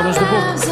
Aulas do